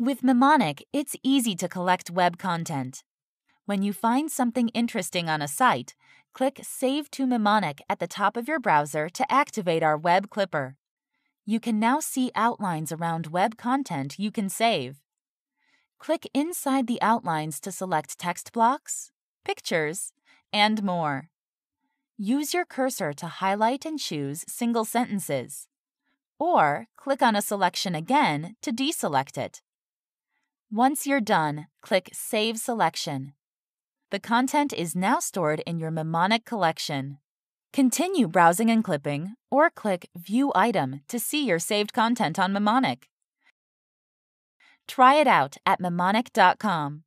With Memonic, it's easy to collect web content. When you find something interesting on a site, click Save to Memonic at the top of your browser to activate our web clipper. You can now see outlines around web content you can save. Click inside the outlines to select text blocks, pictures, and more. Use your cursor to highlight and choose single sentences. Or click on a selection again to deselect it. Once you're done, click Save Selection. The content is now stored in your Memonic collection. Continue browsing and clipping, or click View Item to see your saved content on Memonic. Try it out at memonic.com.